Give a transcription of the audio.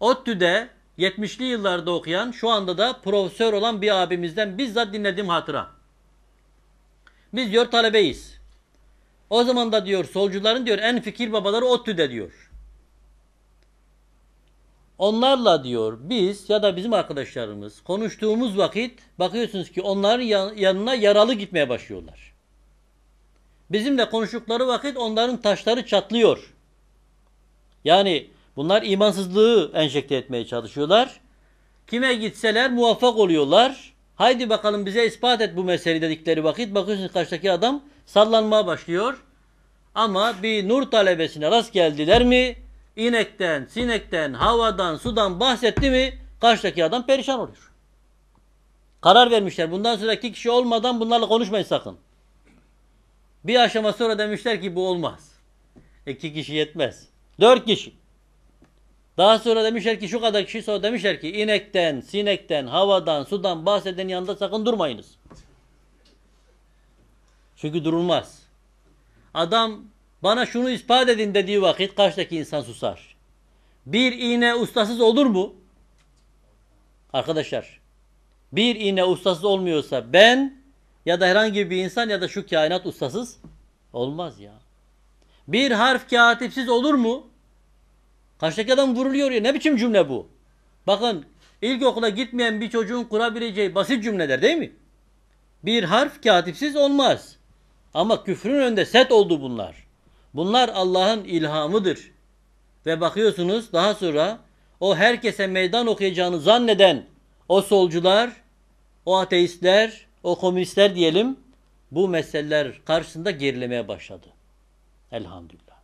ODTÜ'de 70'li yıllarda okuyan, şu anda da profesör olan bir abimizden bizzat dinlediğim hatıra. Biz diyor talebeyiz. O zaman da diyor solcuların diyor en fikir babaları ODTÜ'de diyor. Onlarla diyor biz ya da bizim arkadaşlarımız konuştuğumuz vakit bakıyorsunuz ki onların yanına yaralı gitmeye başlıyorlar. Bizimle konuştukları vakit onların taşları çatlıyor. Yani bunlar imansızlığı enjekte etmeye çalışıyorlar. Kime gitseler muvaffak oluyorlar. Haydi bakalım bize ispat et bu meseleyi dedikleri vakit bakıyorsunuz karşıdaki adam sallanmaya başlıyor. Ama bir nur talebesine rast geldiler mi inekten, sinekten, havadan, sudan bahsetti mi karşıdaki adam perişan olur. Karar vermişler. Bundan sonra iki kişi olmadan bunlarla konuşmayın sakın. Bir aşama sonra demişler ki bu olmaz. İki kişi yetmez. Dört kişi. Daha sonra demişler ki şu kadar kişi sonra demişler ki inekten, sinekten, havadan, sudan bahseden yanında sakın durmayınız. Çünkü durulmaz. Adam bana şunu ispat edin dediği vakit karşıdaki insan susar. Bir iğne ustasız olur mu? Arkadaşlar, bir iğne ustasız olmuyorsa ben ya da herhangi bir insan ya da şu kainat ustasız olmaz ya. Bir harf katipsiz olur mu? Karşıdaki adam vuruluyor ya. Ne biçim cümle bu? Bakın ilkokula gitmeyen bir çocuğun kurabileceği basit cümleler değil mi? Bir harf katipsiz olmaz. Ama küfrün önünde set oldu bunlar. Bunlar Allah'ın ilhamıdır. Ve bakıyorsunuz daha sonra o herkese meydan okuyacağını zanneden o solcular, o ateistler, o komünistler diyelim bu meseleler karşısında gerilemeye başladı. Elhamdülillah.